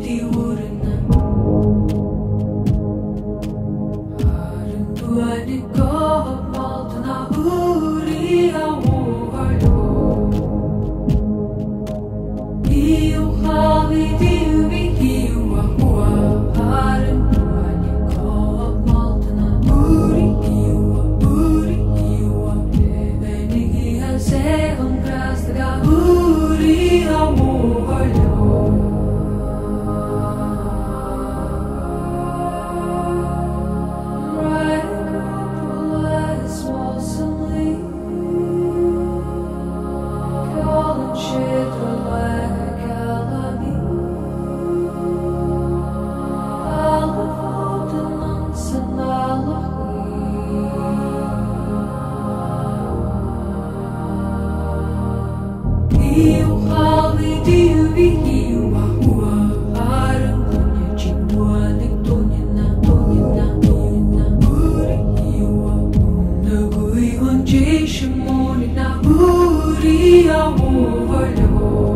You. Surya Overlord. Oh, oh, oh.